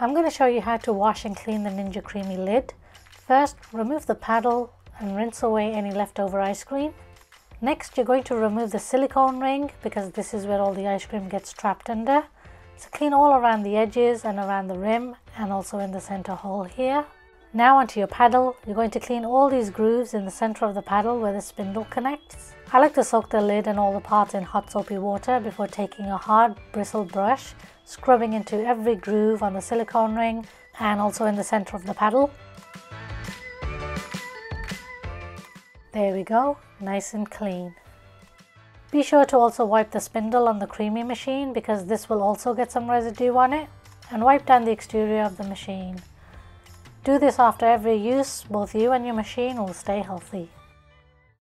I'm going to show you how to wash and clean the Ninja Creami lid. First, remove the paddle and rinse away any leftover ice cream. Next, you're going to remove the silicone ring because this is where all the ice cream gets trapped under. So clean all around the edges and around the rim and also in the center hole here. Now onto your paddle, you're going to clean all these grooves in the center of the paddle where the spindle connects. I like to soak the lid and all the parts in hot soapy water before taking a hard bristle brush, scrubbing into every groove on the silicone ring and also in the center of the paddle. There we go, nice and clean. Be sure to also wipe the spindle on the Creami machine because this will also get some residue on it and wipe down the exterior of the machine. Do this after every use, both you and your machine will stay healthy.